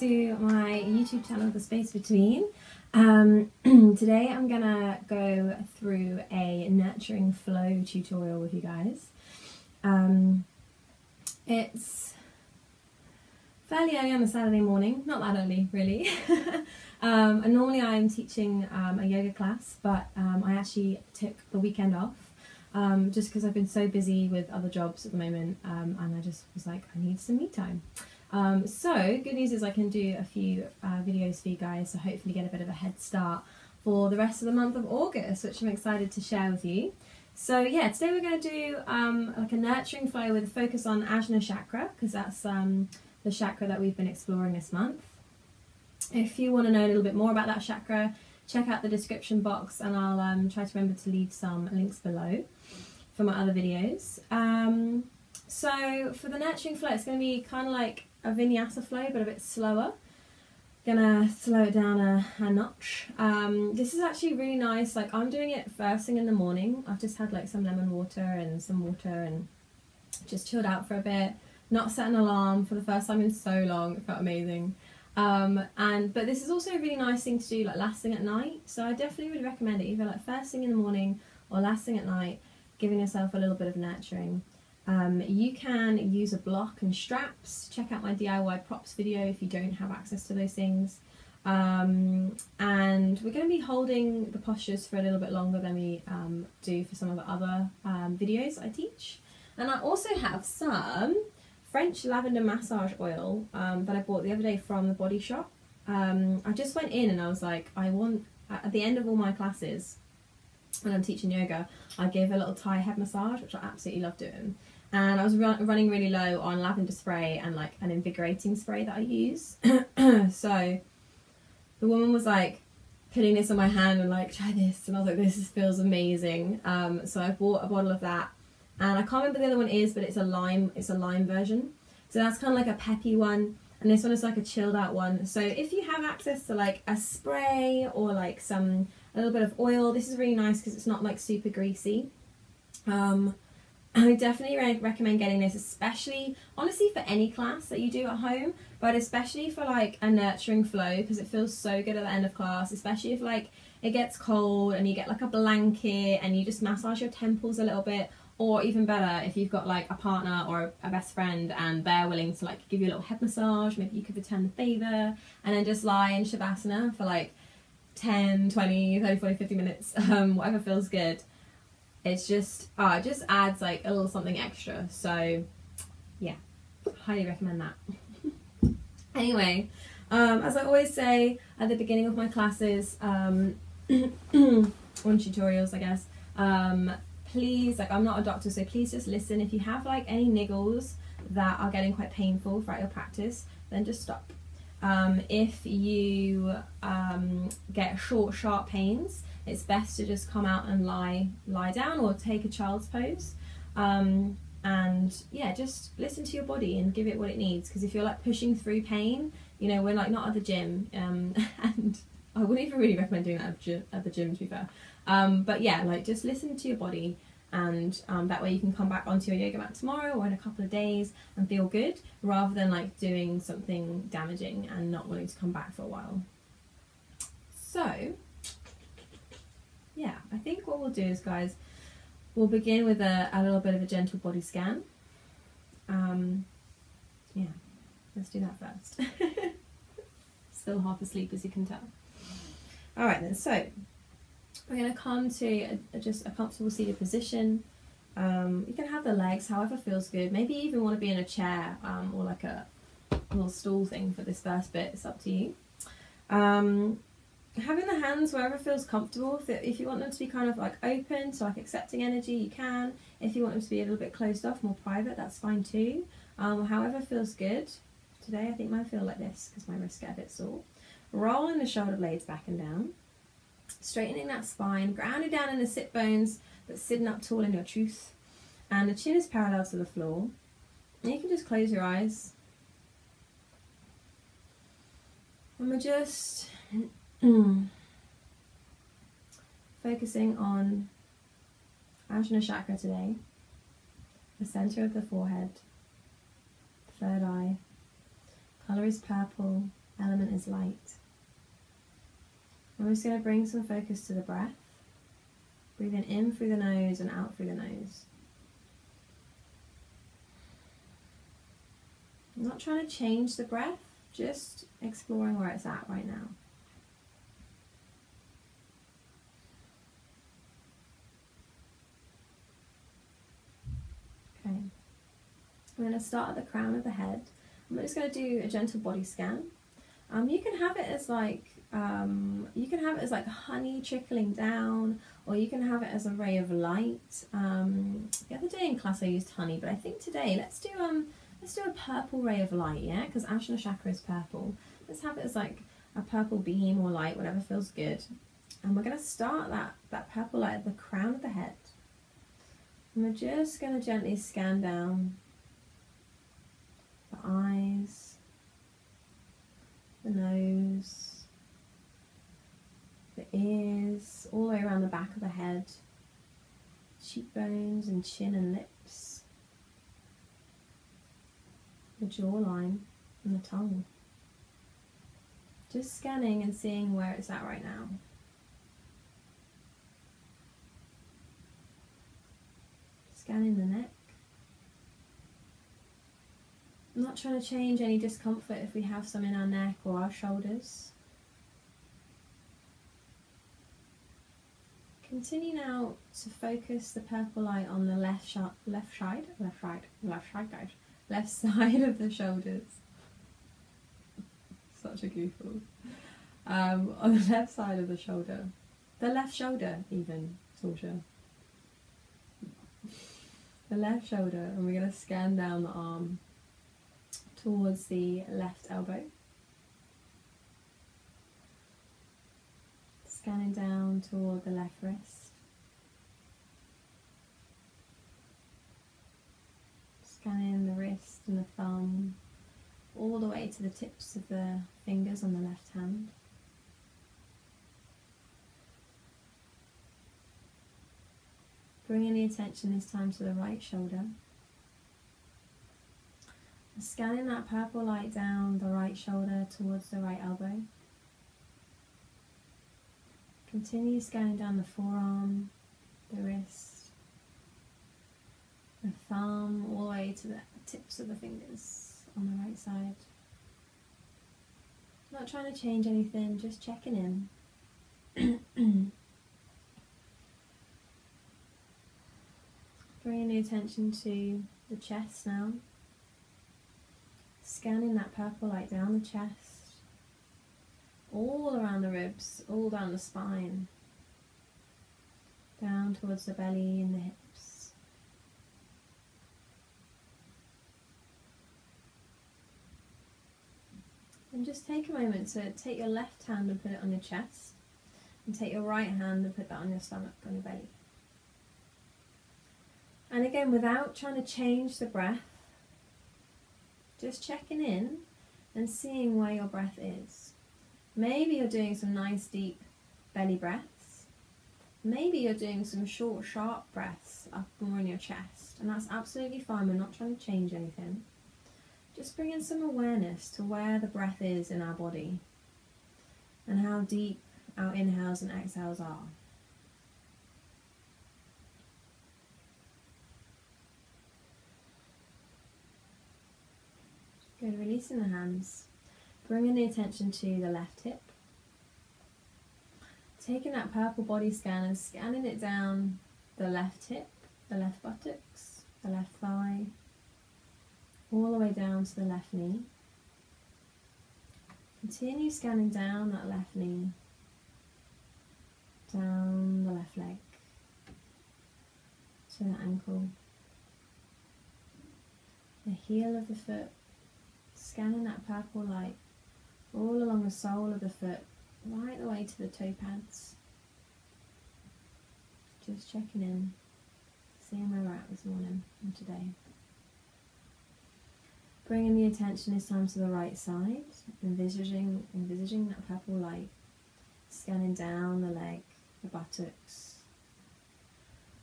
to my YouTube channel, The Space Between. Um, today I'm gonna go through a nurturing flow tutorial with you guys. Um, it's fairly early on a Saturday morning, not that early really. um, and normally I'm teaching um, a yoga class, but um, I actually took the weekend off um, just because I've been so busy with other jobs at the moment and I just was like, I need some me time. Um, so, good news is I can do a few uh, videos for you guys, so hopefully get a bit of a head start for the rest of the month of August, which I'm excited to share with you. So yeah, today we're going to do um, like a nurturing flow with a focus on Ajna Chakra, because that's um, the chakra that we've been exploring this month. If you want to know a little bit more about that chakra, check out the description box and I'll um, try to remember to leave some links below for my other videos. Um, so for the nurturing flow, it's going to be kind of like a vinyasa flow, but a bit slower. Gonna slow it down a, a notch. Um, this is actually really nice. Like I'm doing it first thing in the morning. I've just had like some lemon water and some water and just chilled out for a bit. Not set an alarm for the first time in so long. It felt amazing. Um, and but this is also a really nice thing to do like last thing at night. So I definitely would recommend it either like first thing in the morning or last thing at night, giving yourself a little bit of nurturing. Um, you can use a block and straps. Check out my DIY props video if you don't have access to those things. Um, and we're going to be holding the postures for a little bit longer than we um, do for some of the other um, videos I teach. And I also have some French lavender massage oil um, that I bought the other day from the Body Shop. Um, I just went in and I was like, I want, at the end of all my classes, when I'm teaching yoga, I give a little Thai head massage, which I absolutely love doing and I was run running really low on lavender spray and like an invigorating spray that I use. so the woman was like putting this on my hand and like try this, and I was like, this feels amazing. Um, so I bought a bottle of that, and I can't remember the other one is, but it's a lime, it's a lime version. So that's kind of like a peppy one, and this one is like a chilled out one. So if you have access to like a spray or like some a little bit of oil, this is really nice because it's not like super greasy. Um, I definitely re recommend getting this, especially honestly for any class that you do at home, but especially for like a nurturing flow because it feels so good at the end of class, especially if like it gets cold and you get like a blanket and you just massage your temples a little bit, or even better if you've got like a partner or a best friend and they're willing to like give you a little head massage, maybe you could return the favor and then just lie in shavasana for like 10, 20, 30, 40, 50 minutes, um, whatever feels good it's just oh, it just adds like a little something extra. So yeah, highly recommend that. anyway, um, as I always say at the beginning of my classes, um, on tutorials, I guess. Um, please, like I'm not a doctor, so please just listen. If you have like any niggles that are getting quite painful throughout your practice, then just stop. Um, if you um, get short, sharp pains, it's best to just come out and lie lie down or take a child's pose. Um, and yeah, just listen to your body and give it what it needs. Because if you're like pushing through pain, you know, we're like not at the gym, um, and I wouldn't even really recommend doing that at the gym, to be fair. Um, but yeah, like just listen to your body, and um, that way you can come back onto your yoga mat tomorrow or in a couple of days and feel good, rather than like doing something damaging and not wanting to come back for a while. So yeah, I think what we'll do is, guys, we'll begin with a, a little bit of a gentle body scan. Um, yeah, let's do that first. Still half asleep, as you can tell. All right, then, so we're going to come to a, a, just a comfortable seated position. Um, you can have the legs, however feels good. Maybe even want to be in a chair um, or like a little stool thing for this first bit. It's up to you. Um, having the hands wherever feels comfortable. If, if you want them to be kind of like open, so like accepting energy, you can. If you want them to be a little bit closed off, more private, that's fine too. Um, however feels good. Today I think mine feel like this because my wrists get a bit sore. Rolling the shoulder blades back and down. Straightening that spine, grounding down in the sit bones, but sitting up tall in your truth. And the chin is parallel to the floor. And you can just close your eyes. And we're just Mm. Focusing on Ajna Chakra today, the center of the forehead, third eye. Color is purple, element is light. I'm just going to bring some focus to the breath. Breathing in through the nose and out through the nose. I'm not trying to change the breath, just exploring where it's at right now. Okay. I'm going to start at the crown of the head. I'm just going to do a gentle body scan. Um, you can have it as like um, you can have it as like honey trickling down, or you can have it as a ray of light. Um, the other day in class I used honey, but I think today let's do um let's do a purple ray of light, yeah, because Ajna chakra is purple. Let's have it as like a purple beam or light, whatever feels good. And we're going to start that that purple light at the crown of the head. And we're just going to gently scan down eyes, the nose, the ears, all the way around the back of the head, cheekbones and chin and lips, the jawline and the tongue. Just scanning and seeing where it's at right now. Scanning the neck. I'm not trying to change any discomfort if we have some in our neck or our shoulders. Continue now to focus the purple light on the left, sh- left side, left right, left side, left side of the shoulders. Such a goofball. Um, on the left side of the shoulder, the left shoulder, even, Sorcha. The left shoulder, and we're going to scan down the arm towards the left elbow. Scanning down toward the left wrist. Scanning the wrist and the thumb all the way to the tips of the fingers on the left hand. Bringing the attention this time to the right shoulder. Scanning that purple light down the right shoulder towards the right elbow. Continue scanning down the forearm, the wrist, the thumb, all the way to the tips of the fingers on the right side. Not trying to change anything, just checking in. Bringing the attention to the chest now. Scanning that purple light down the chest, all around the ribs, all down the spine, down towards the belly and the hips. And just take a moment to take your left hand and put it on your chest, and take your right hand and put that on your stomach, on your belly. And again, without trying to change the breath, just checking in and seeing where your breath is. Maybe you're doing some nice deep belly breaths. Maybe you're doing some short, sharp breaths up more in your chest, and that's absolutely fine. We're not trying to change anything. Just bring in some awareness to where the breath is in our body and how deep our inhales and exhales are. Good, releasing the hands. Bringing the attention to the left hip. Taking that purple body scan and scanning it down the left hip, the left buttocks, the left thigh, all the way down to the left knee. Continue scanning down that left knee, down the left leg, to the ankle, the heel of the foot, scanning that purple light all along the sole of the foot, right the way to the toe pads. Just checking in, seeing where we're at this morning and today. Bringing the attention this time to the right side, envisaging, envisaging that purple light, scanning down the leg, the buttocks,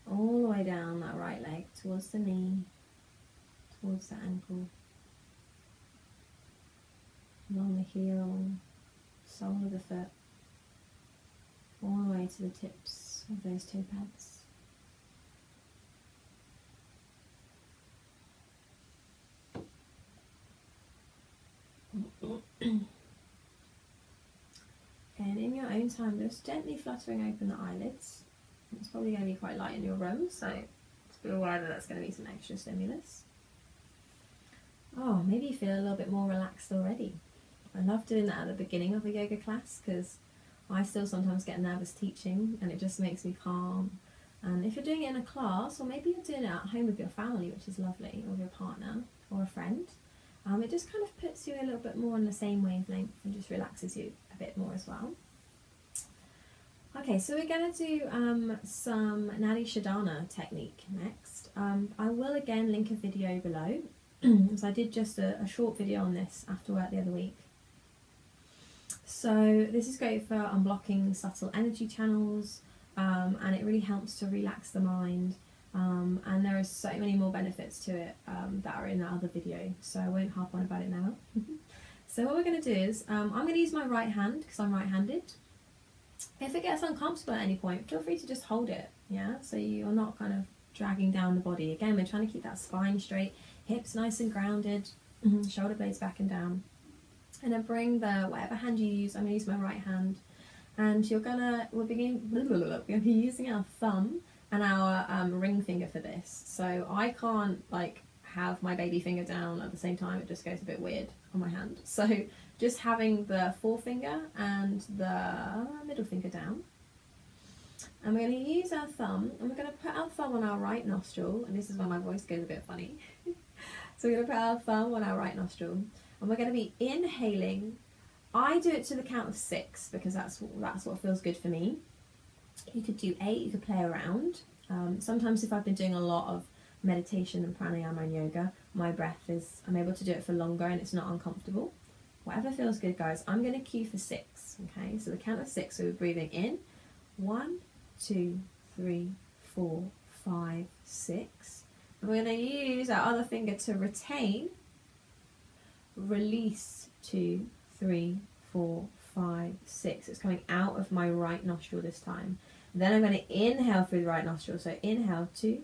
all the way down that right leg towards the knee, towards the ankle, along the heel, sole of the foot, all the way to the tips of those toe pads. and in your own time, just gently fluttering open the eyelids. It's probably going to be quite light in your room, so just be aware that that's going to be some extra stimulus. Oh, maybe you feel a little bit more relaxed already. I love doing that at the beginning of a yoga class because I still sometimes get nervous teaching and it just makes me calm. And if you're doing it in a class, or maybe you're doing it at home with your family, which is lovely, or your partner or a friend, um, it just kind of puts you a little bit more on the same wavelength and just relaxes you a bit more as well. Okay, so we're going to do um, some Nadi Shodhana technique next. Um, I will again link a video below, so I did just a, a short video on this after work the other week. So this is great for unblocking subtle energy channels um, and it really helps to relax the mind um, and there are so many more benefits to it um, that are in that other video so I won't harp on about it now. so what we're going to do is um, I'm going to use my right hand because I'm right-handed. If it gets uncomfortable at any point feel free to just hold it yeah so you're not kind of dragging down the body. Again we're trying to keep that spine straight, hips nice and grounded, shoulder blades back and down and then bring the whatever hand you use. I'm gonna use my right hand, and you're gonna we're beginning we're gonna be using our thumb and our um, ring finger for this. So I can't like have my baby finger down at the same time. It just goes a bit weird on my hand. So just having the forefinger and the middle finger down. And we're going to use our thumb and we're going to put our thumb on our right nostril. And this is where my voice goes a bit funny. so we're going to put our thumb on our right nostril and we're going to be inhaling. I do it to the count of six because that's that's what feels good for me. You could do eight. You could play around. Um, sometimes if I've been doing a lot of meditation and pranayama and yoga, my breath is I'm able to do it for longer and it's not uncomfortable. Whatever feels good, guys. I'm going to cue for six. Okay, so the count of six. So we're breathing in. One, two, three, four, five, six. And we're going to use our other finger to retain release two, three, four, five, six. It's coming out of my right nostril this time. Then I'm going to inhale through the right nostril. So inhale two,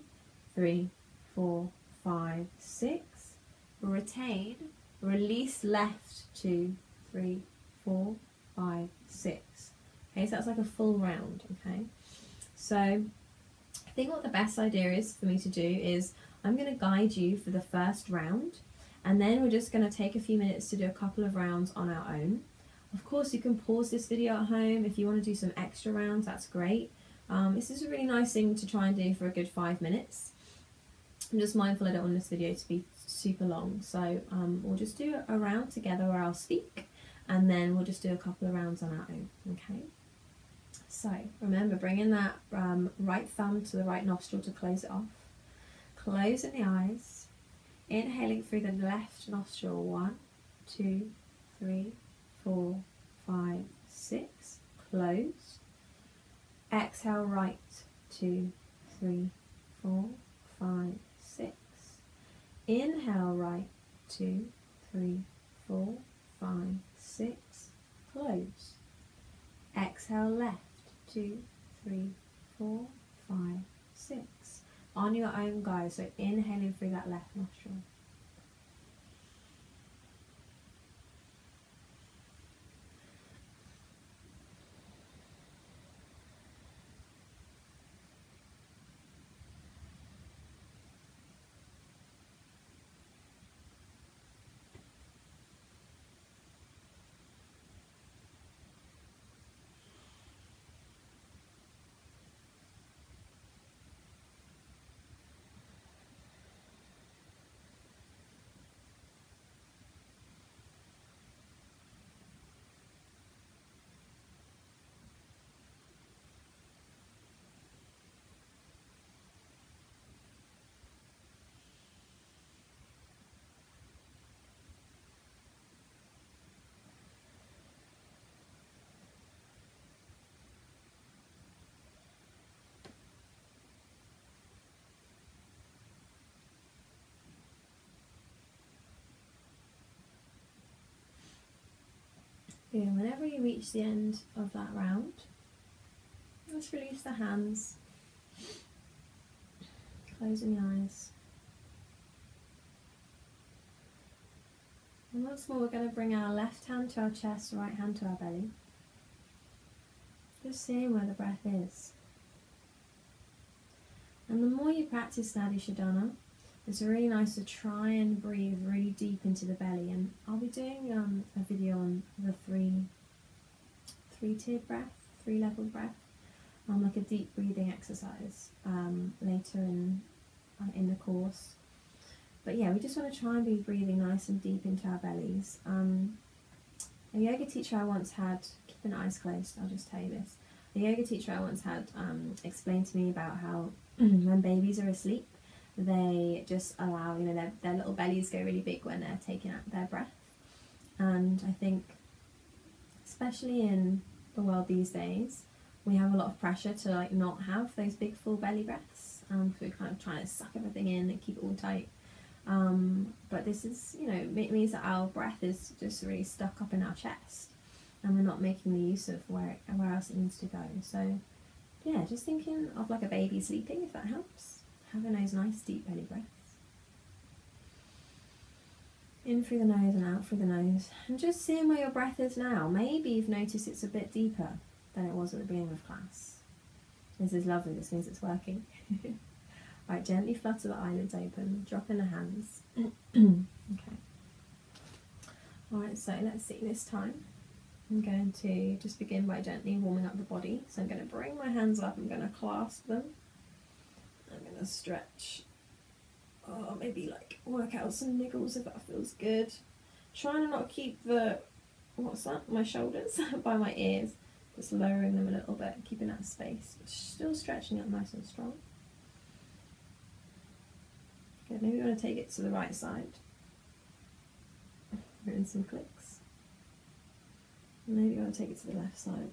three, four, five, six. Retain. Release left two, three, four, five, six. Okay, so that's like a full round. Okay, so I think what the best idea is for me to do is I'm going to guide you for the first round and then we're just going to take a few minutes to do a couple of rounds on our own. Of course, you can pause this video at home if you want to do some extra rounds, that's great. Um, this is a really nice thing to try and do for a good five minutes. I'm just mindful I don't want this video to be super long, so um, we'll just do a round together where I'll speak, and then we'll just do a couple of rounds on our own, okay? So remember, bringing that um, right thumb to the right nostril to close it off. Closing the eyes. Inhaling through the left nostril, one, two, three, four, five, six. Close. Exhale right, two, three, four, five, six. Inhale right, two, three, four, five, six. Close. Exhale left, two, three, four, five, six on your own, guys. So inhaling through that left nostril. Yeah, whenever you reach the end of that round, just release the hands, closing the eyes. And once more, we're going to bring our left hand to our chest, right hand to our belly. Just seeing where the breath is. And the more you practice Nadi Shodhana, it's really nice to try and breathe really deep into the belly. And I'll be doing um, a video on the three three tiered breath, three level breath, um, like a deep breathing exercise um, later in uh, in the course. But yeah, we just want to try and be breathing nice and deep into our bellies. Um, a yoga teacher I once had, keeping eyes closed, I'll just tell you this. A yoga teacher I once had um, explained to me about how when babies are asleep, they just allow, you know, their, their little bellies go really big when they're taking out their breath. And I think, especially in the world these days, we have a lot of pressure to like not have those big full belly breaths. Um, we're kind of trying to suck everything in and keep it all tight. Um, but this is, you know, it means that our breath is just really stuck up in our chest, and we're not making the use of where where else it needs to go. So, yeah, just thinking of like a baby sleeping, if that helps. Having those nice deep belly breaths. In through the nose and out through the nose. And just seeing where your breath is now. Maybe you've noticed it's a bit deeper than it was at the beginning of class. This is lovely, this means it's working. right, gently flutter the eyelids open, drop in the hands. okay. Alright, so let's see this time. I'm going to just begin by gently warming up the body. So I'm going to bring my hands up, I'm going to clasp them. I'm going to stretch. Oh, maybe like work out some niggles if that feels good. Trying to not keep the, what's that, my shoulders by my ears. Just lowering them a little bit, keeping that space, but still stretching up nice and strong. Good, maybe you want to take it to the right side. We're in some clicks. Maybe you want to take it to the left side.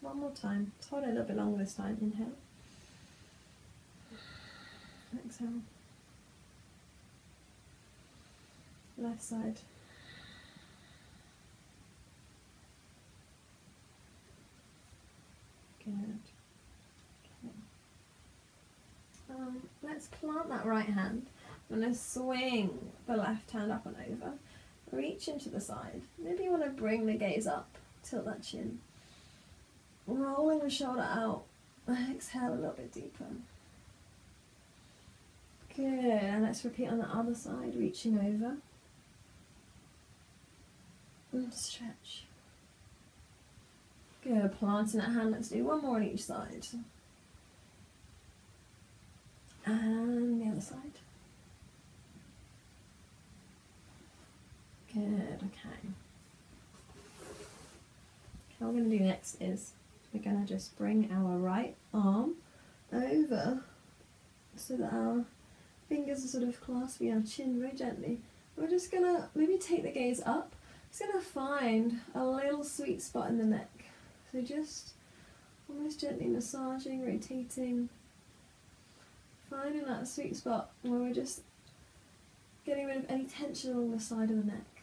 One more time. Just hold it a little bit longer this time. Inhale. Exhale. Left side. Good. Okay. Um, let's plant that right hand. I'm going to swing the left hand up and over. Reach into the side. Maybe you want to bring the gaze up, tilt that chin. Rolling the shoulder out. Exhale a little bit deeper. Good, and let's repeat on the other side, reaching over. And stretch. Good, planting that hand, let's do one more on each side. And the other side. Good, okay. What we're going to do next is we're going to just bring our right arm over so that our fingers are sort of clasping our chin very gently. We're just going to maybe take the gaze up. Just going to find a little sweet spot in the neck. So just almost gently massaging, rotating, finding that sweet spot where we're just getting rid of any tension along the side of the neck.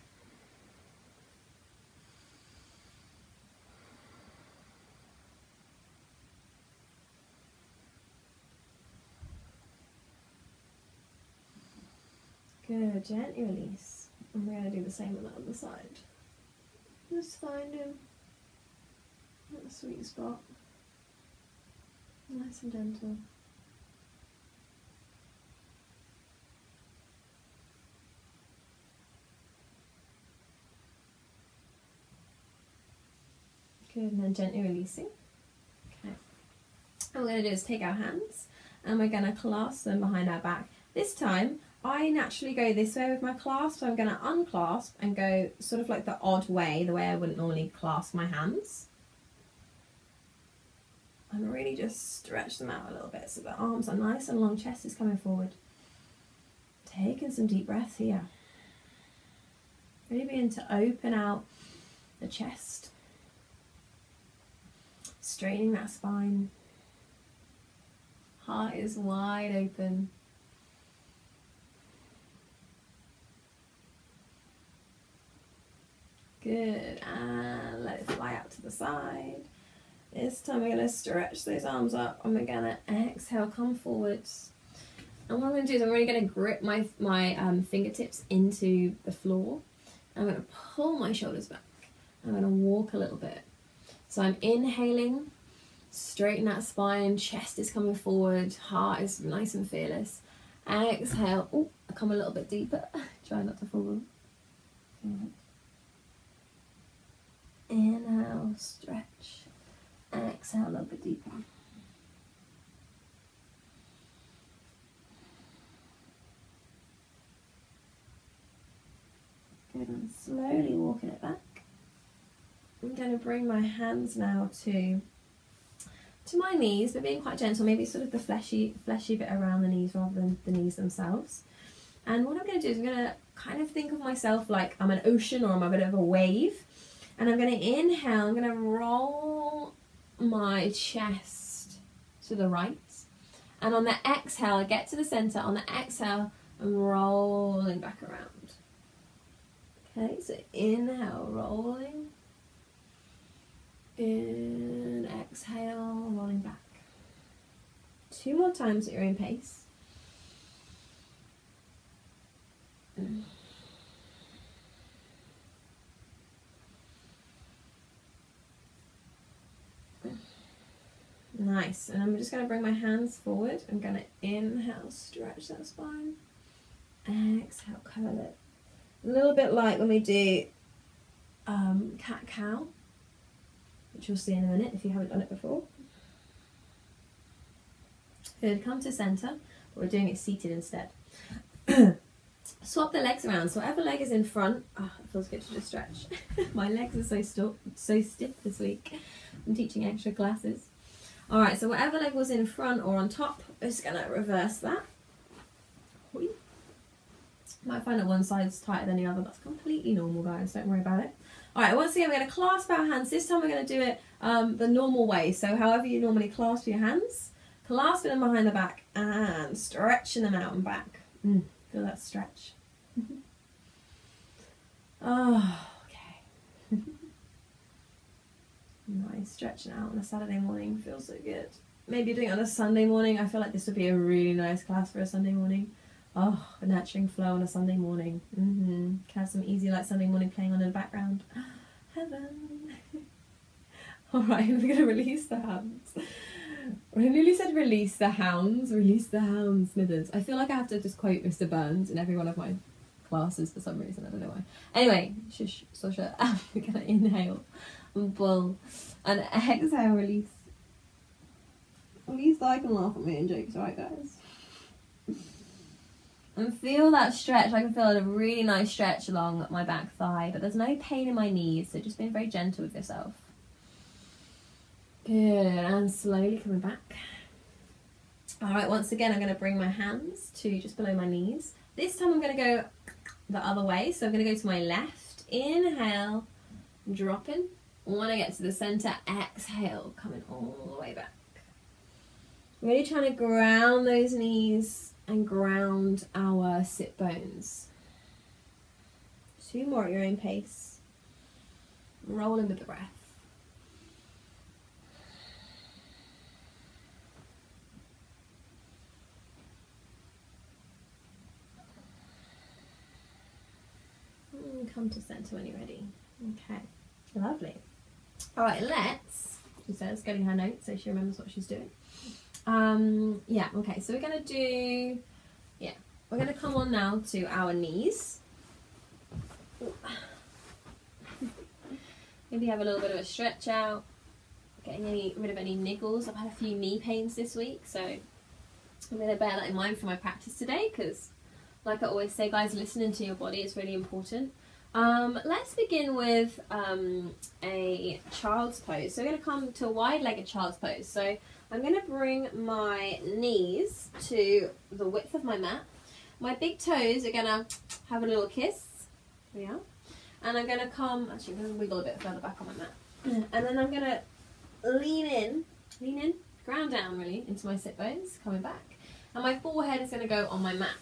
Good, gently release. And we're going to do the same on the other side. Just finding that sweet spot. Nice and gentle. Good, and then gently releasing. Okay. What we're going to do is take our hands and we're going to clasp them behind our back. This time I naturally go this way with my clasp, so I'm going to unclasp and go sort of like the odd way, the way I wouldn't normally clasp my hands. And really just stretch them out a little bit so the arms are nice and long, chest is coming forward. Taking some deep breaths here. Really begin to open out the chest. Straightening that spine. Heart is wide open. Good. And let it fly out to the side. This time we're going to stretch those arms up and we're going to exhale, come forwards. And what I'm going to do is I'm really going to grip my, my um, fingertips into the floor. I'm going to pull my shoulders back. I'm going to walk a little bit. So I'm inhaling, straighten that spine, chest is coming forward, heart is nice and fearless. Exhale, oh, I come a little bit deeper. Try not to fall. Inhale, stretch. Exhale a little bit deeper. Good, and slowly walking it back. I'm going to bring my hands now to to my knees, but being quite gentle, maybe sort of the fleshy fleshy bit around the knees rather than the knees themselves. And what I'm going to do is I'm going to kind of think of myself like I'm an ocean or I'm a bit of a wave. And I'm going to inhale, I'm going to roll my chest to the right. And on the exhale, I get to the center. On the exhale, I'm rolling back around. Okay, so inhale, rolling. In, exhale, rolling back. Two more times at your own pace. Mm. Nice. And I'm just going to bring my hands forward. I'm going to inhale, stretch that spine. Exhale, curl it. A little bit like when we do um, cat cow, which you'll see in a minute if you haven't done it before. Good. Come to centre, but we're doing it seated instead. Swap the legs around. So whatever leg is in front, oh, it feels good to just stretch. my legs are so, so stiff this week. I'm teaching extra classes. All right, so whatever leg was in front or on top, I'm just gonna reverse that. Might find that one side's tighter than the other. That's completely normal, guys. Don't worry about it. All right, once again, we're gonna clasp our hands. This time we're gonna do it um, the normal way. So however you normally clasp your hands, clasping them behind the back and stretching them out and back. Mm, feel that stretch. oh, okay. Nice, stretching out on a Saturday morning feels so good. Maybe doing it on a Sunday morning. I feel like this would be a really nice class for a Sunday morning. Oh, a nurturing flow on a Sunday morning. Mm-hmm. Can have some easy like Sunday morning playing on in the background. Heaven. All right, we're gonna release the hounds. I nearly said release the hounds. Release the hounds, Smithers. I feel like I have to just quote Mr. Burns in every one of my classes for some reason. I don't know why. Anyway, shush, Sorcha. we're gonna inhale bull. And exhale, release. At least I can laugh at me and jokes, right, guys? And feel that stretch. I can feel a really nice stretch along my back thigh, but there's no pain in my knees, so just being very gentle with yourself. Good, and slowly coming back. Alright, once again, I'm going to bring my hands to just below my knees. This time I'm going to go the other way, so I'm going to go to my left. Inhale, dropping. Want to get to the center, exhale, coming all the way back. Really trying to ground those knees and ground our sit bones. Two more at your own pace. Rolling with the breath. Mm, come to center when you're ready. Okay, lovely. All right, let's, she says, getting her notes so she remembers what she's doing. Um, yeah, okay, so we're going to do, yeah, we're going to come on now to our knees. Maybe have a little bit of a stretch out, getting any rid of any niggles. I've had a few knee pains this week, so I'm going to bear that in mind for my practice today because, like I always say, guys, listening to your body is really important. Um, let's begin with um, a child's pose. So we're going to come to a wide-legged child's pose. So I'm going to bring my knees to the width of my mat. My big toes are going to have a little kiss. Are. And I'm going to come, actually I'm going to wiggle a bit further back on my mat. And then I'm going to lean in, lean in, ground down really into my sit bones, coming back. And my forehead is going to go on my mat.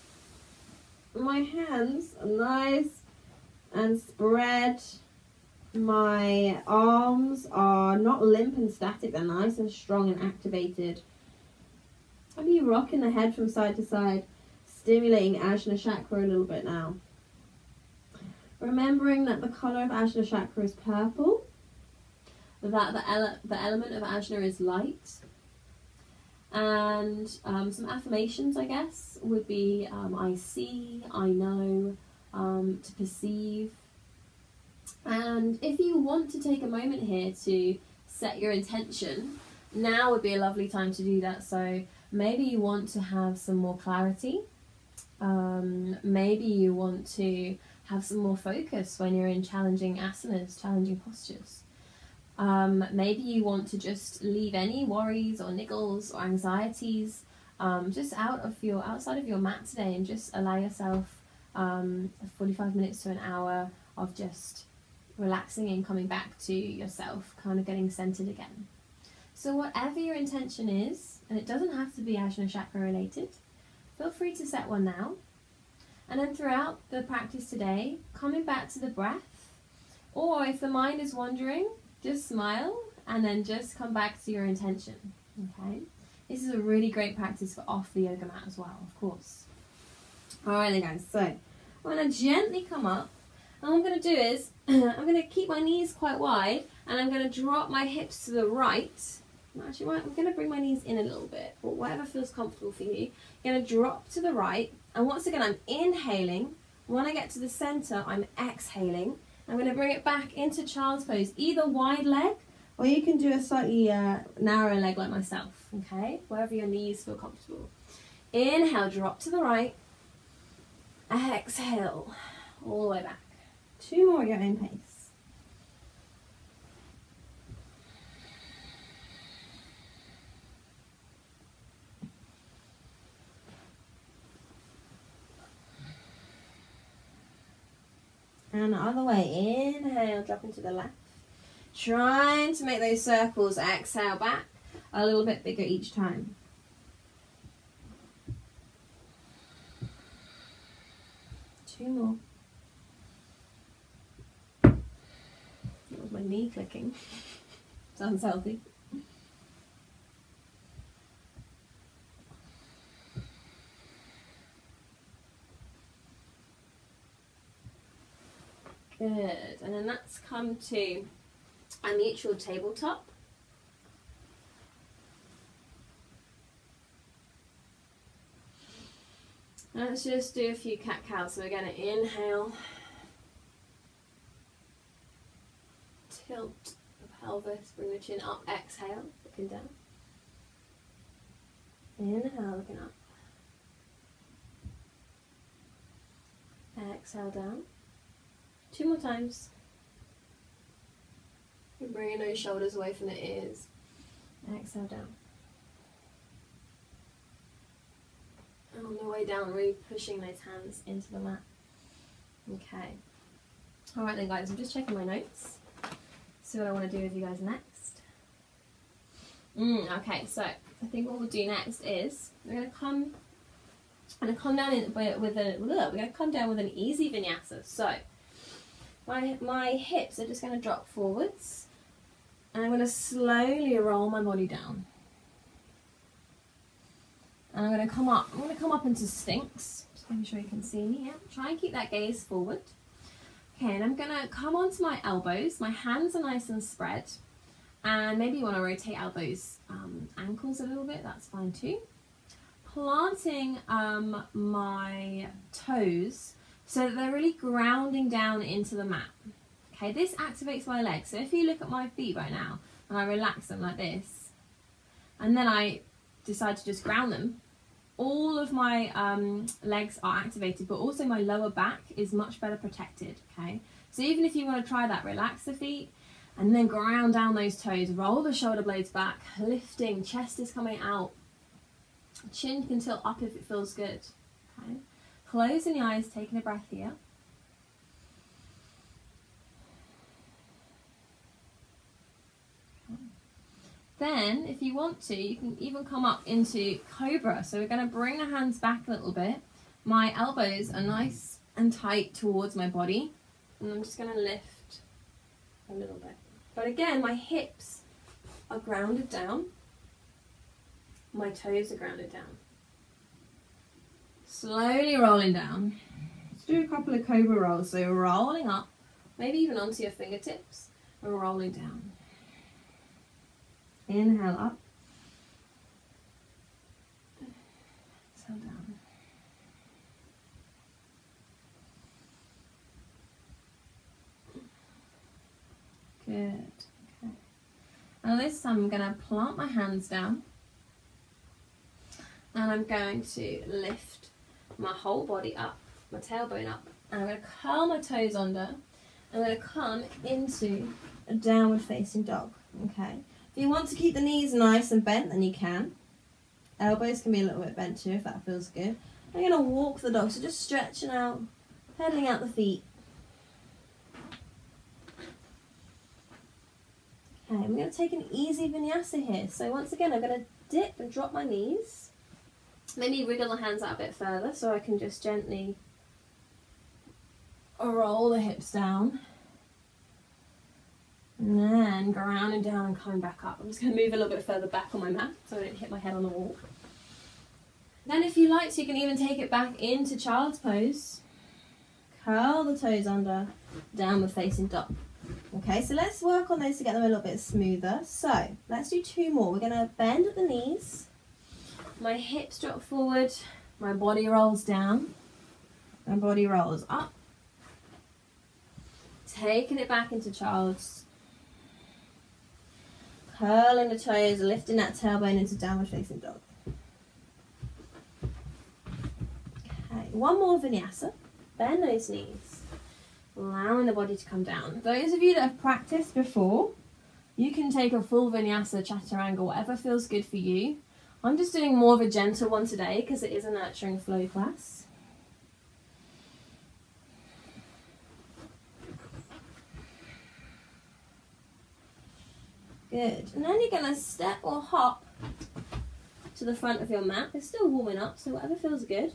My hands are nice and spread my arms are not limp and static, they're nice and strong and activated. I'll be rocking the head from side to side, stimulating Ajna Chakra a little bit now. Remembering that the colour of Ajna Chakra is purple, that the, ele- the element of Ajna is light, and um, some affirmations, I guess, would be um, I see, I know, um, to perceive. And if you want to take a moment here to set your intention, now would be a lovely time to do that. So maybe you want to have some more clarity. Um, maybe you want to have some more focus when you're in challenging asanas, challenging postures. Um, maybe you want to just leave any worries or niggles or anxieties um, just out of your outside of your mat today and just allow yourself um, 45 minutes to an hour of just relaxing and coming back to yourself, kind of getting centered again. So whatever your intention is, and it doesn't have to be Ajna Chakra related, feel free to set one now. And then throughout the practice today, coming back to the breath, or if the mind is wandering, just smile and then just come back to your intention. Okay? This is a really great practice for off the yoga mat as well, of course. Alright then guys, so I'm gonna gently come up. And what I'm gonna do is I'm gonna keep my knees quite wide and I'm gonna drop my hips to the right. Actually, I'm gonna bring my knees in a little bit, or whatever feels comfortable for you. You're gonna drop to the right, and once again, I'm inhaling. When I get to the center, I'm exhaling. I'm going to bring it back into child's pose, either wide leg or you can do a slightly uh, narrow leg like myself, okay? Wherever your knees feel comfortable. Inhale, drop to the right. Exhale, all the way back. Two more at your own pace. And the other way, inhale, drop into the left. Trying to make those circles, exhale back a little bit bigger each time. Two more. That was my knee clicking. Sounds healthy. Good. And then let's come to a neutral tabletop. Let's just do a few cat cows. So we're going to inhale, tilt the pelvis, bring the chin up, exhale, looking down. Inhale, looking up. Exhale down. Two more times. Bringing those shoulders away from the ears. Exhale down. And on the way down, really pushing those hands into the mat. Okay. Alright then guys, I'm just checking my notes. See what I want to do with you guys next. Mm, okay, so I think what we'll do next is we're gonna come I'm gonna come down in, with a we're gonna come down with an easy vinyasa. So my, my hips are just going to drop forwards and I'm going to slowly roll my body down. And I'm going to come up, I'm going to come up into Sphinx, just making sure you can see me, yeah. Try and keep that gaze forward. Okay, and I'm going to come onto my elbows, my hands are nice and spread, and maybe you want to rotate out those um, ankles a little bit, that's fine too. Planting um, my toes so that they're really grounding down into the mat. Okay, this activates my legs. So if you look at my feet right now and I relax them like this, and then I decide to just ground them, all of my um, legs are activated, but also my lower back is much better protected. Okay, so even if you want to try that, relax the feet and then ground down those toes, roll the shoulder blades back, lifting, chest is coming out, chin can tilt up if it feels good. Okay. Closing the eyes, taking a breath here. Then, if you want to, you can even come up into Cobra. So we're going to bring the hands back a little bit. My elbows are nice and tight towards my body. And I'm just going to lift a little bit. But again, my hips are grounded down. My toes are grounded down. Slowly rolling down. Let's do a couple of cobra rolls. So rolling up, maybe even onto your fingertips, and rolling down. Inhale up. Exhale down. Good. Okay. Now this time I'm going to plant my hands down and I'm going to lift my whole body up, my tailbone up, and I'm going to curl my toes under. And I'm going to come into a downward facing dog. Okay. If you want to keep the knees nice and bent, then you can. Elbows can be a little bit bent too if that feels good. I'm going to walk the dog, so just stretching out, pedaling out the feet. Okay, I'm going to take an easy vinyasa here. So once again, I'm going to dip and drop my knees. Maybe wriggle the hands out a bit further so I can just gently roll the hips down. And then grounding down and coming back up. I'm just going to move a little bit further back on my mat so I don't hit my head on the wall. Then if you like to, you can even take it back into child's pose. Curl the toes under, downward facing dog. Okay, so let's work on those to get them a little bit smoother. So let's do two more. We're going to bend at the knees. My hips drop forward. My body rolls down. My body rolls up. Taking it back into child's. Curling the toes, lifting that tailbone into downward facing dog. Okay, one more vinyasa. Bend those knees allowing the body to come down. Those of you that have practiced before, you can take a full vinyasa, chaturanga, whatever feels good for you. I'm just doing more of a gentle one today because it is a nurturing flow class. Good. And then you're going to step or hop to the front of your mat. It's still warming up, so whatever feels good.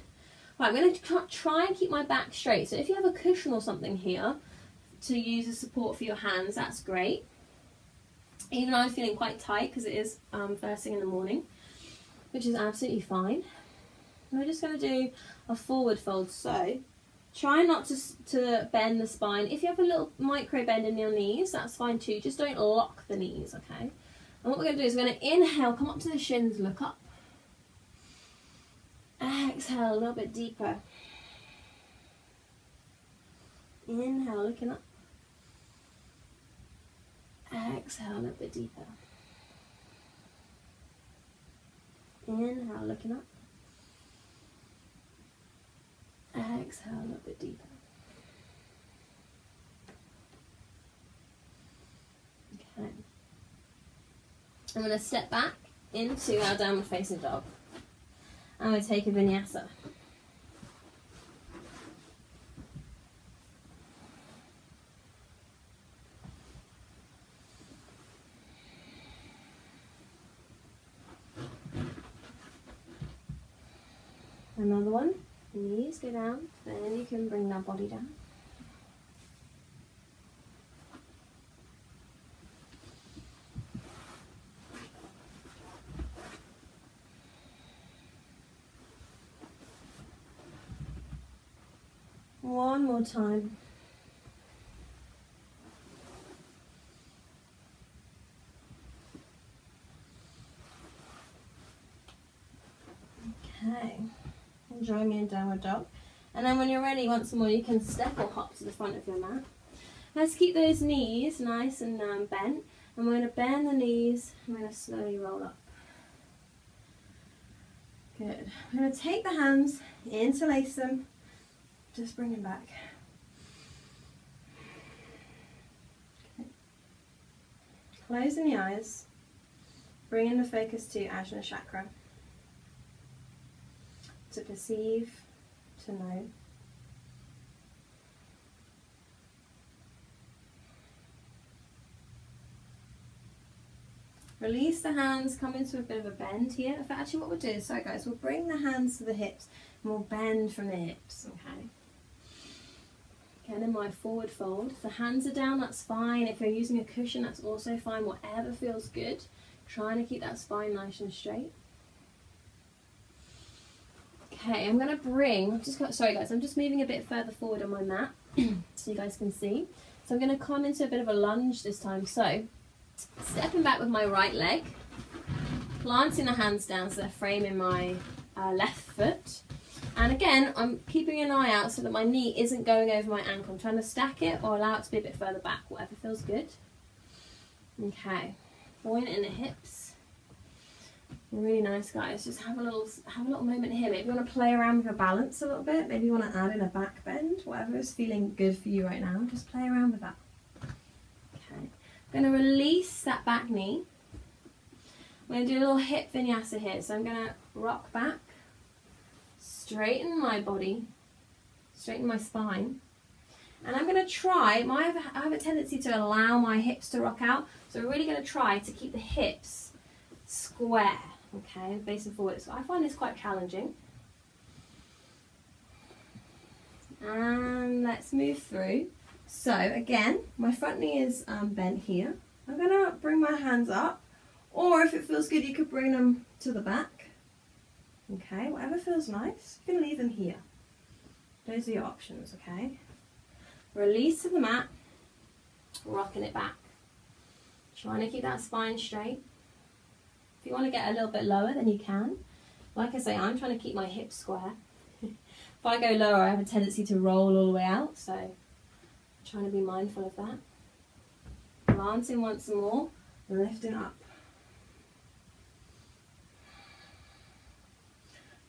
Right, I'm going to try and keep my back straight. So if you have a cushion or something here to use as support for your hands, that's great. Even though I'm feeling quite tight because it is um, first thing in the morning, which is absolutely fine. we're just going to do a forward fold. So try not to, to bend the spine. If you have a little micro bend in your knees, that's fine too. Just don't lock the knees, okay? And what we're going to do is we're going to inhale, come up to the shins, look up. Exhale a little bit deeper. Inhale, looking up. Exhale a little bit deeper. Inhale, looking up. Exhale a little bit deeper. Okay. I'm going to step back into our downward facing dog. Going to take a vinyasa. Another one, knees go down, then you can bring that body down. One more time. Okay, join me in downward dog. And then when you're ready, once more, you can step or hop to the front of your mat. Let's keep those knees nice and um, bent. And we're going to bend the knees. I'm going to slowly roll up. Good. We're going to take the hands, interlace them, just bring them back. Okay. Closing the eyes, bringing the focus to Ajna Chakra. To perceive, to know. Release the hands, come into a bit of a bend here. In fact, actually what we'll do is, sorry guys, we'll bring the hands to the hips and we'll bend from the hips, okay? Again in my forward fold. If the hands are down, that's fine. If you're using a cushion, that's also fine. Whatever feels good. Trying to keep that spine nice and straight. Okay, I'm gonna bring, I've just sorry guys, I'm just moving a bit further forward on my mat so you guys can see. So I'm gonna come into a bit of a lunge this time. So, stepping back with my right leg, planting the hands down so they're framing my uh, left foot. And again, I'm keeping an eye out so that my knee isn't going over my ankle. I'm trying to stack it or allow it to be a bit further back, whatever feels good. Okay, point in the hips. Really nice, guys. Just have a little have a little moment here. Maybe you want to play around with your balance a little bit. Maybe you want to add in a back bend. Whatever is feeling good for you right now. Just play around with that. Okay. I'm going to release that back knee. I'm going to do a little hip vinyasa here. So I'm going to rock back, straighten my body, straighten my spine. And I'm going to try, my, I have a tendency to allow my hips to rock out. So we're really going to try to keep the hips square. Okay, facing forward. So I find this quite challenging. And let's move through. So again, my front knee is um, bent here. I'm gonna bring my hands up, or if it feels good, you could bring them to the back. Okay, whatever feels nice, you can leave them here. Those are your options, okay? Release to the mat, rocking it back. Trying to keep that spine straight. If you want to get a little bit lower, then you can. Like I say, I'm trying to keep my hips square. if I go lower, I have a tendency to roll all the way out, so I'm trying to be mindful of that. Glancing once more, lifting up.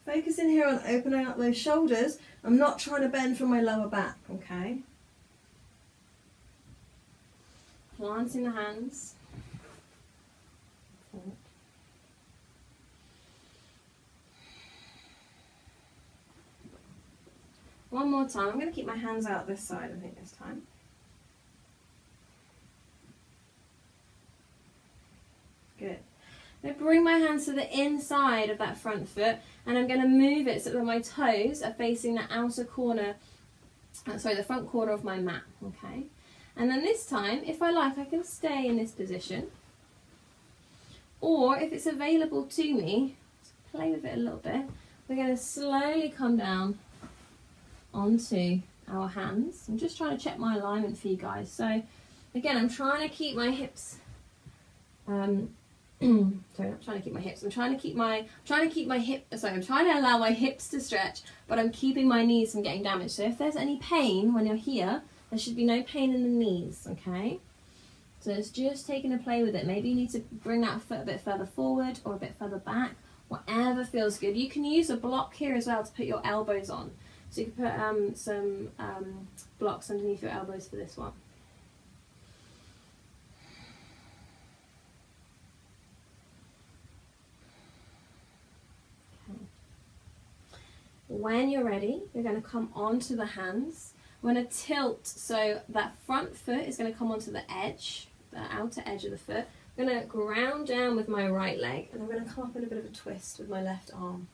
Focusing here on opening up those shoulders. I'm not trying to bend from my lower back, okay? Planting the hands. One more time. I'm going to keep my hands out this side, I think, this time. Good. I'm going to bring my hands to the inside of that front foot and I'm going to move it so that my toes are facing the outer corner, uh, sorry, the front corner of my mat, okay? And then this time, if I like, I can stay in this position. Or if it's available to me, play with it a little bit, we're going to slowly come down onto our hands. I'm just trying to check my alignment for you guys. So again, I'm trying to keep my hips, um, sorry, I'm trying to keep my hips. I'm trying to keep my, I'm trying to keep my hip, sorry, I'm trying to allow my hips to stretch, but I'm keeping my knees from getting damaged. So if there's any pain when you're here, there should be no pain in the knees, okay? So it's just taking a play with it. Maybe you need to bring that foot a bit further forward or a bit further back, whatever feels good. You can use a block here as well to put your elbows on. So you can put um, some um, blocks underneath your elbows for this one. When you're ready, you're going to come onto the hands. I'm going to tilt so that front foot is going to come onto the edge, the outer edge of the foot. I'm going to ground down with my right leg and I'm going to come up in a bit of a twist with my left arm.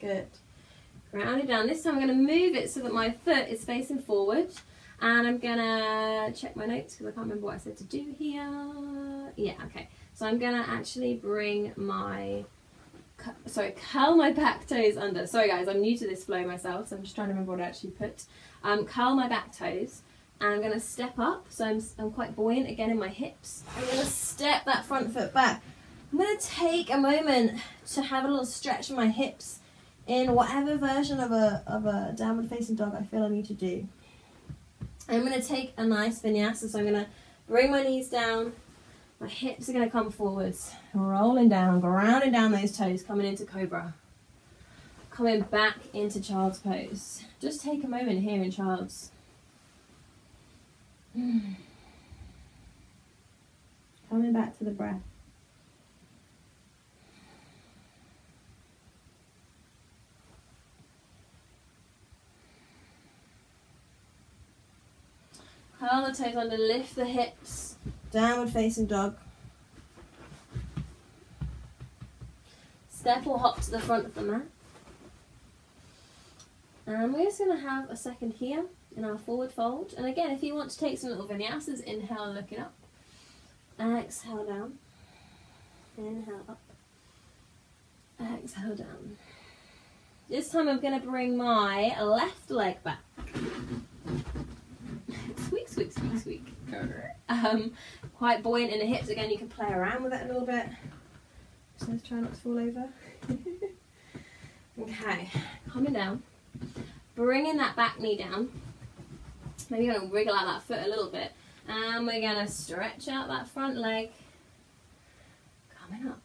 Good. Ground it down. This time I'm going to move it so that my foot is facing forward. And I'm going to check my notes because I can't remember what I said to do here. Yeah, okay. So I'm going to actually bring my, sorry, curl my back toes under. Sorry guys, I'm new to this flow myself, so I'm just trying to remember what I actually put. Um, curl my back toes. And I'm going to step up, so I'm, I'm quite buoyant again in my hips. I'm going to step that front foot back. I'm going to take a moment to have a little stretch in my hips in whatever version of a, of a downward facing dog I feel I need to do. I'm going to take a nice vinyasa, so I'm going to bring my knees down, my hips are going to come forwards, rolling down, grounding down those toes, coming into cobra. Coming back into child's pose. Just take a moment here in child's. Coming back to the breath. Curl the toes under, lift the hips, downward facing dog. Step or hop to the front of the mat. And we're just going to have a second here in our forward fold. And again, if you want to take some little vinyasas, inhale, looking up. Exhale down. Inhale up. Exhale down. This time I'm going to bring my left leg back. Squeak, squeak, squeak. Um, quite buoyant in the hips. Again, you can play around with it a little bit. Just let's try not to fall over. okay, coming down. Bringing that back knee down. Maybe you're going to wriggle out that foot a little bit. And we're going to stretch out that front leg. Coming up.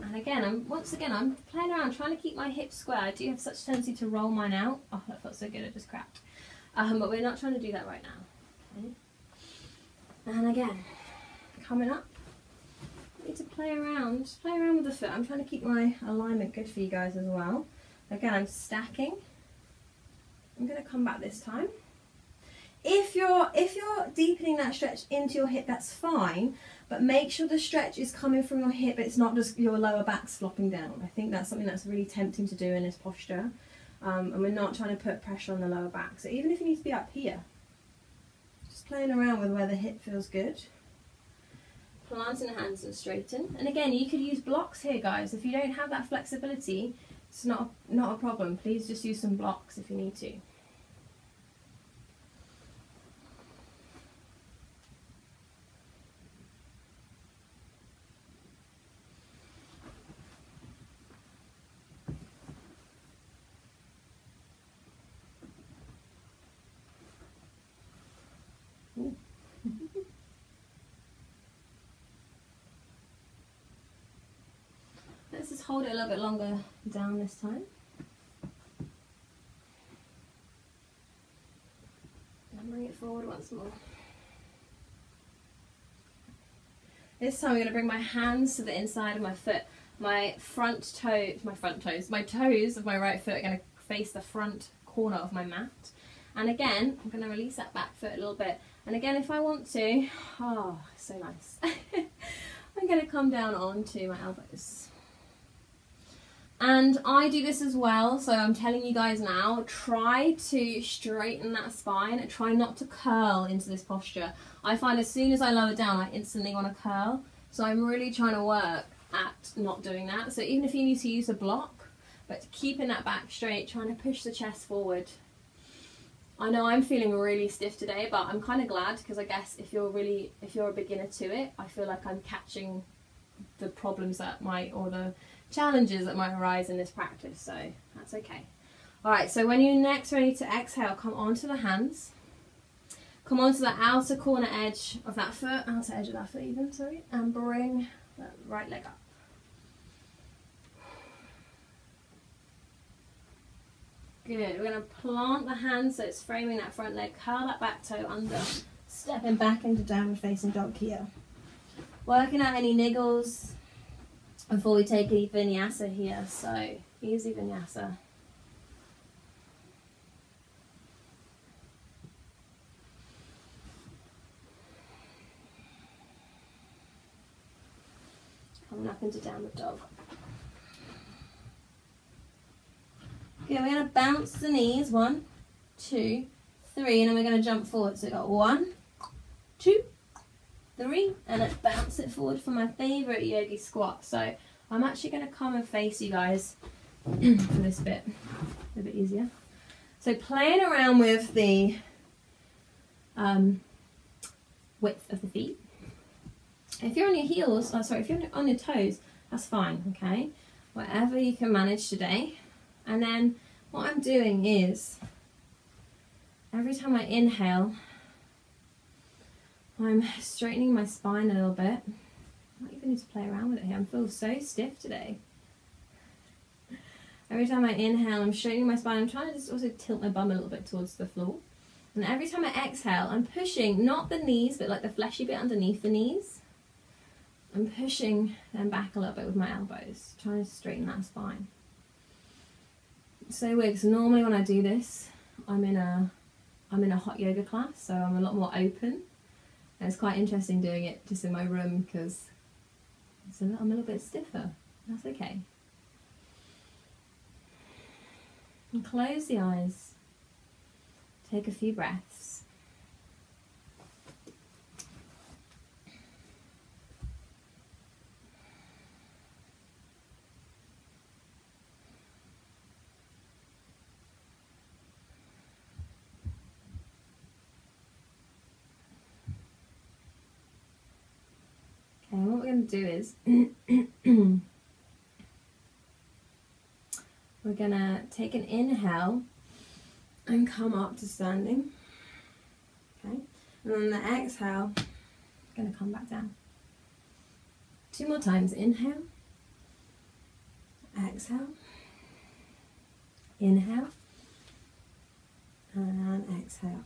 And again, I'm once again I'm playing around, trying to keep my hips square. I do have such a tendency to roll mine out. Oh, that felt so good, it just cracked. Um, but we're not trying to do that right now. Okay. And again, coming up. need to play around, just play around with the foot. I'm trying to keep my alignment good for you guys as well. Again, I'm stacking. I'm going to come back this time. If you're if you're deepening that stretch into your hip, that's fine. But make sure the stretch is coming from your hip. It's not just your lower back's flopping down. I think that's something that's really tempting to do in this posture. Um, and we're not trying to put pressure on the lower back. So even if you need to be up here, just playing around with where the hip feels good. Planting the hands and straighten. And again, you could use blocks here, guys. If you don't have that flexibility, it's not, not a problem. Please just use some blocks if you need to. Let's just hold it a little bit longer down this time. And bring it forward once more. This time I'm going to bring my hands to the inside of my foot. My front toe, my front toes, my toes of my right foot are going to face the front corner of my mat. And again, I'm going to release that back foot a little bit. And again, if I want to, oh, so nice. I'm going to come down onto my elbows. And I do this as well, so I'm telling you guys now, try to straighten that spine, try not to curl into this posture. I find as soon as I lower down, I instantly want to curl. So I'm really trying to work at not doing that. So even if you need to use a block, but keeping that back straight, trying to push the chest forward. I know I'm feeling really stiff today, but I'm kind of glad because I guess if you're really, if you're a beginner to it, I feel like I'm catching the problems that might, or the challenges that might arise in this practice, so that's okay. Alright, so when you're next ready to exhale, come onto the hands. Come onto the outer corner edge of that foot, outer edge of that foot even, sorry, and bring that right leg up. Good, we're going to plant the hands so it's framing that front leg, curl that back toe under, stepping back into downward facing dog here. Working out any niggles, before we take a vinyasa here. So here's easy vinyasa. Coming up into downward dog. Okay, we're going to bounce the knees. One, two, three, and then we're going to jump forward. So we've got one, two, three, and let's bounce it forward for my favourite yogi squat. So I'm actually going to come and face you guys for this bit, a bit easier. So playing around with the um, width of the feet. If you're on your heels, oh, sorry, if you're on your toes, that's fine, okay? Whatever you can manage today. And then what I'm doing is, every time I inhale, I'm straightening my spine a little bit. I might even need to play around with it here. I feel so stiff today. Every time I inhale, I'm straightening my spine. I'm trying to just also tilt my bum a little bit towards the floor. And every time I exhale, I'm pushing not the knees, but like the fleshy bit underneath the knees. I'm pushing them back a little bit with my elbows, trying to straighten that spine. so weird because normally when I do this, I'm in a I'm in a hot yoga class, so I'm a lot more open and it's quite interesting doing it just in my room because a I'm a little bit stiffer. That's okay. And close the eyes. Take a few breaths. Okay, what we're going to do is we're going to take an inhale and come up to standing. Okay, and then the exhale, going to come back down. Two more times. Inhale, exhale, inhale, and exhale.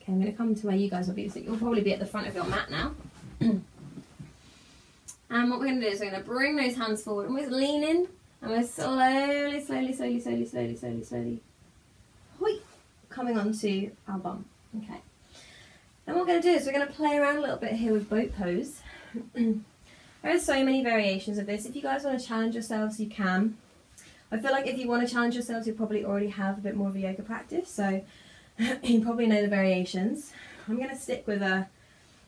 Okay, I'm going to come to where you guys will be. So you'll probably be at the front of your mat now. and what we're going to do is we're going to bring those hands forward and we're leaning and we're slowly, slowly, slowly, slowly, slowly, slowly, slowly, hoi, coming onto our bum. Okay. Then what we're going to do is we're going to play around a little bit here with boat pose. there are so many variations of this. If you guys want to challenge yourselves, you can. I feel like if you want to challenge yourselves, you probably already have a bit more of a yoga practice, so you probably know the variations. I'm going to stick with a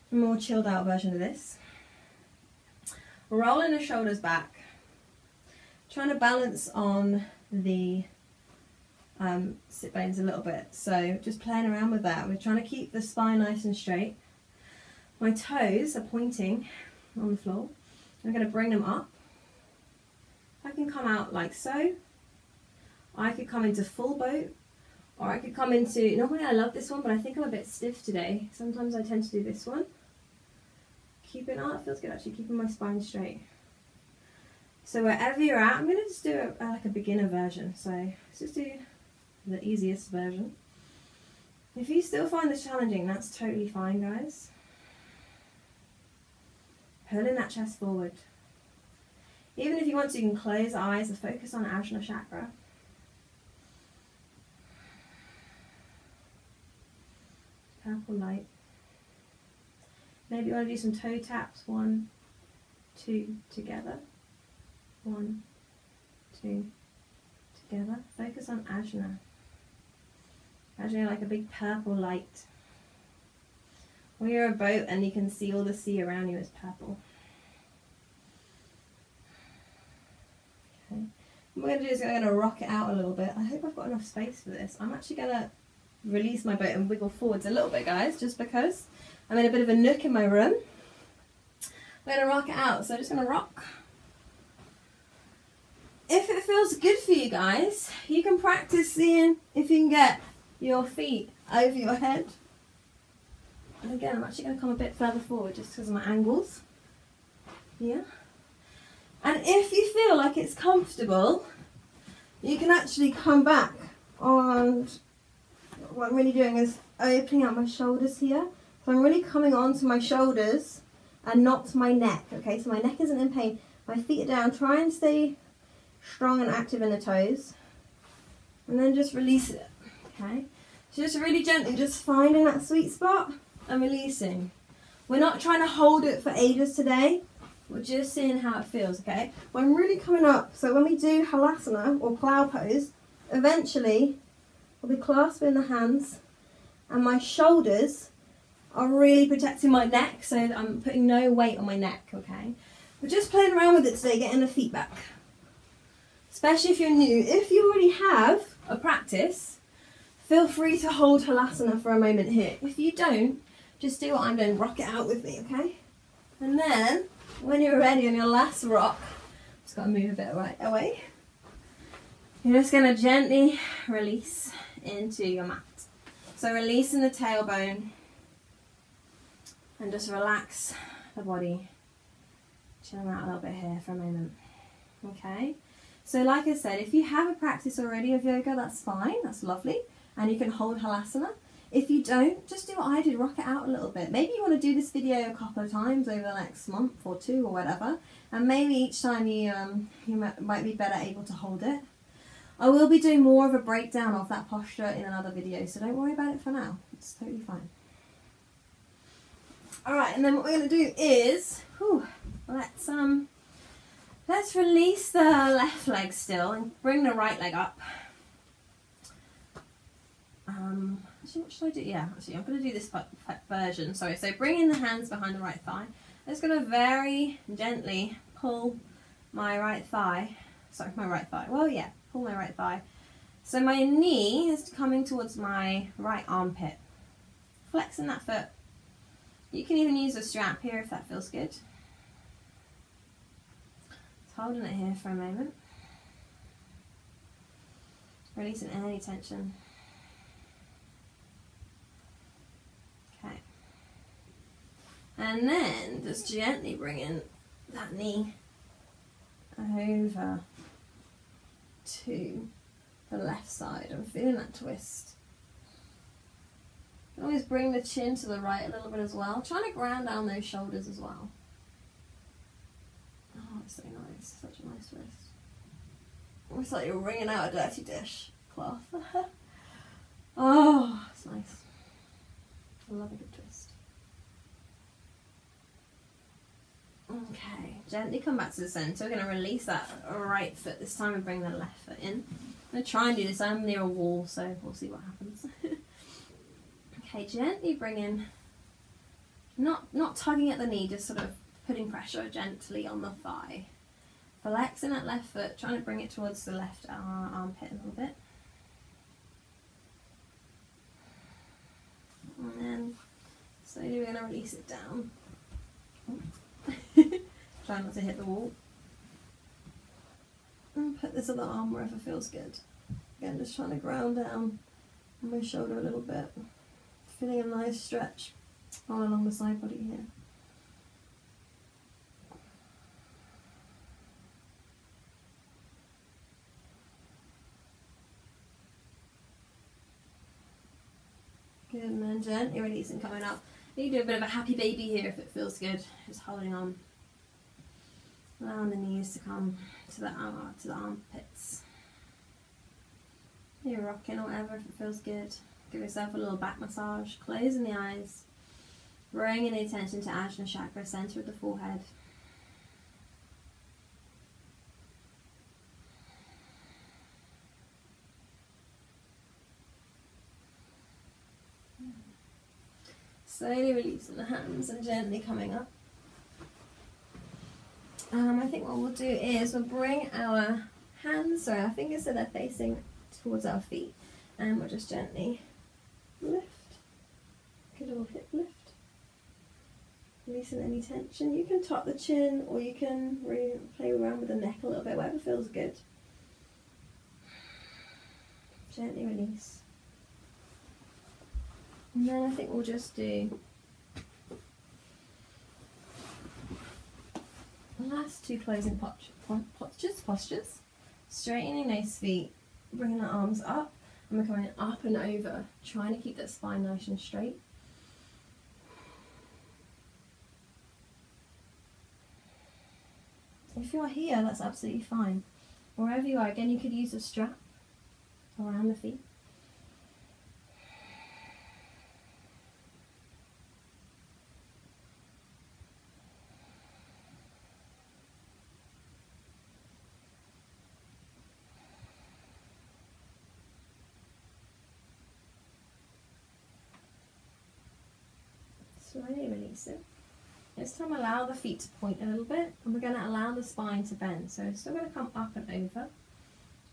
more chilled out version of this. Rolling the shoulders back, trying to balance on the um, sit bones a little bit. So just playing around with that. We're trying to keep the spine nice and straight. My toes are pointing on the floor. I'm going to bring them up. I can come out like so. I could come into full boat or I could come into, normally I love this one, but I think I'm a bit stiff today. Sometimes I tend to do this one. Keeping, oh, it feels good actually, keeping my spine straight. So wherever you're at, I'm going to just do a, like a beginner version. So let's just do the easiest version. If you still find this challenging, that's totally fine, guys. Pulling that chest forward. Even if you want to, you can close eyes and focus on Ajna Chakra. Purple light. Maybe you want to do some toe taps. One, two, together. One, two, together. Focus on Ajna. Ajna like a big purple light. Or you're a boat and you can see all the sea around you is purple. Okay. What we're going to do is we're going to rock it out a little bit. I hope I've got enough space for this. I'm actually going to release my boat and wiggle forwards a little bit, guys, just because I'm in a bit of a nook in my room. We're going to rock it out, so I'm just going to rock. If it feels good for you guys, you can practice seeing if you can get your feet over your head. And again, I'm actually going to come a bit further forward just because of my angles. Yeah. And if you feel like it's comfortable, you can actually come back and what I'm really doing is opening out my shoulders here. So I'm really coming onto my shoulders and not my neck. Okay, so my neck isn't in pain. My feet are down. Try and stay strong and active in the toes. And then just release it. Okay, so just really gently, just finding that sweet spot and releasing. We're not trying to hold it for ages today. We're just seeing how it feels, okay? When I'm really coming up, so when we do halasana or plow pose, eventually I'll be clasping the hands and my shoulders are really protecting my neck so I'm putting no weight on my neck, okay? We're just playing around with it today, getting the feet back. Especially if you're new. If you already have a practice, feel free to hold Halasana for a moment here. If you don't, just do what I'm doing, rock it out with me, okay? And then, when you're ready on your last rock, just got to move a bit right away. You're just to gently release into your mat. So releasing the tailbone and just relax the body. Chill out a little bit here for a moment. Okay. So like I said, if you have a practice already of yoga, that's fine. That's lovely. And you can hold halasana. If you don't, just do what I did, rock it out a little bit. Maybe you want to do this video a couple of times over the next month or two or whatever. And maybe each time you, um, you might be better able to hold it. I will be doing more of a breakdown of that posture in another video, so don't worry about it for now. It's totally fine. Alright, and then what we're going to do is, whew, let's um, Let's release the left leg still and bring the right leg up. Um, actually, what should I do? Yeah, actually, I'm going to do this version. Sorry, so bringing the hands behind the right thigh. I'm just going to very gently pull my right thigh. Sorry, my right thigh. Well, yeah, pull my right thigh. So my knee is coming towards my right armpit. Flexing that foot. You can even use a strap here if that feels good. Just holding it here for a moment. Releasing any tension. Okay. And then just gently bringing that knee over to the left side. I'm feeling that twist. Always bring the chin to the right a little bit as well. Trying to ground down those shoulders as well. Oh, it's so nice. Such a nice twist. Almost like you're wringing out a dirty dish cloth. oh, it's nice. I love a good twist. Okay, gently come back to the centre. We're going to release that right foot this time and bring the left foot in. I'm going to try and do this. I'm near a wall, so we'll see what happens. okay, gently bring in, not, not tugging at the knee, just sort of putting pressure gently on the thigh. Flexing that left foot, trying to bring it towards the left armpit a little bit. And then slowly we're going to release it down. Try not to hit the wall. And put this other arm wherever feels good. Again, just trying to ground down my shoulder a little bit. Feeling a nice stretch all along the side body here. Good, and then gently releasing coming up. You do a bit of a happy baby here if it feels good. Just holding on. Allowing the knees to come to the arm, to the armpits. You're rocking or whatever if it feels good. Give yourself a little back massage. Closing the eyes. Bringing the attention to Ajna Chakra, center of the forehead. Slowly releasing the hands and gently coming up. Um, I think what we'll do is we'll bring our hands, sorry, our fingers so they're facing towards our feet, and we'll just gently lift. Good old hip lift. Releasing any tension. You can tuck the chin or you can really play around with the neck a little bit, whatever feels good. Gently release. And then I think we'll just do the last two closing postures, postures. Straightening those feet, bringing the arms up, and we're coming up and over, trying to keep that spine nice and straight. If you are here, that's absolutely fine. Wherever you are, again, you could use a strap around the feet. This time allow the feet to point a little bit and we're going to allow the spine to bend. So it's still going to come up and over.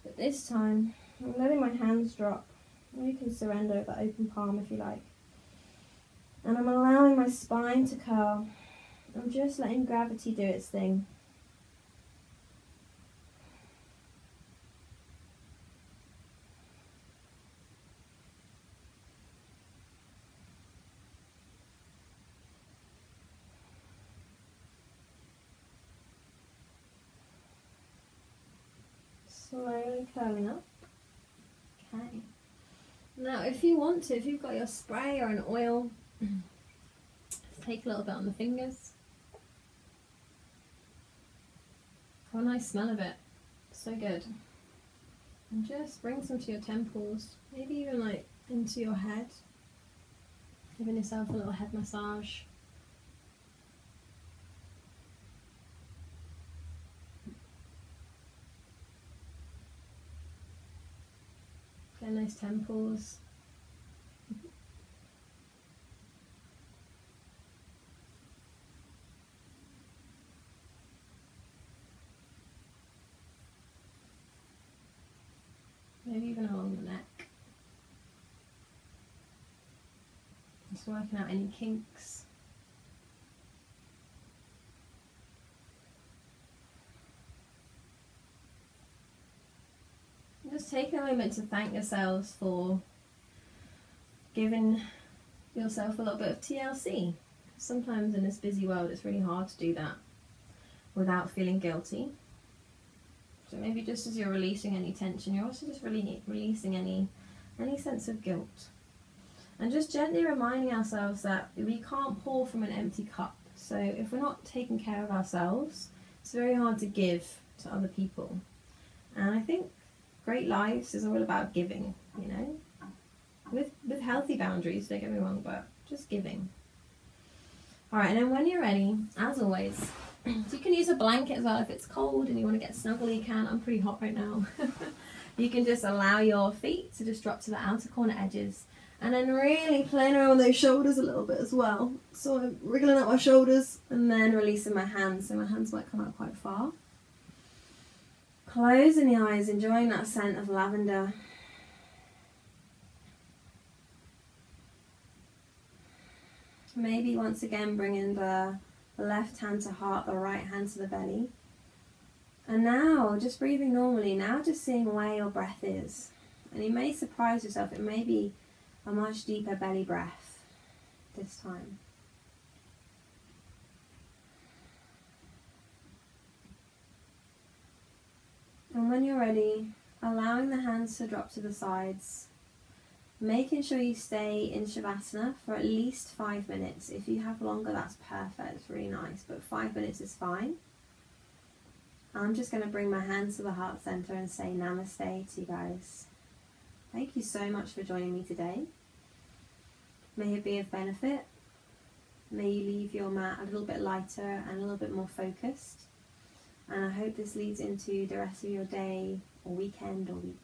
But this time I'm letting my hands drop. You can surrender the open palm if you like. And I'm allowing my spine to curl. I'm just letting gravity do its thing. Slowly curling up. Okay. Now, if you want to, if you've got your spray or an oil, take a little bit on the fingers. A nice smell of it. So good. And just bring some to your temples, maybe even like into your head. Giving yourself a little head massage. Getting those temples. Maybe even along the neck. Just working out any kinks. Just take a moment to thank yourselves for giving yourself a little bit of TLC. Sometimes in this busy world, it's really hard to do that without feeling guilty. So maybe just as you're releasing any tension, you're also just really releasing any any sense of guilt. And just gently reminding ourselves that we can't pour from an empty cup. So if we're not taking care of ourselves, it's very hard to give to other people. And I think great lives is all about giving, you know, with with healthy boundaries. Don't get me wrong, but just giving. All right, and then when you're ready, as always, you can use a blanket as well if it's cold and you want to get snuggly. You can. I'm pretty hot right now. you can just allow your feet to just drop to the outer corner edges. And then really playing around those shoulders a little bit as well. So I'm wriggling out my shoulders and then releasing my hands. So my hands might come out quite far. Closing the eyes, enjoying that scent of lavender. Maybe once again bringing the left hand to heart, the right hand to the belly. And now, just breathing normally, now just seeing where your breath is. And you may surprise yourself, it may be a much deeper belly breath this time. And when you're ready, allowing the hands to drop to the sides, making sure you stay in Shavasana for at least five minutes. If you have longer, that's perfect, it's really nice, but five minutes is fine. I'm just going to bring my hands to the heart center and say namaste to you guys. Thank you so much for joining me today. May it be of benefit. May you leave your mat a little bit lighter and a little bit more focused. And I hope this leads into the rest of your day or weekend or week.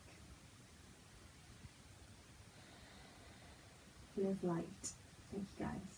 Live light. Thank you guys.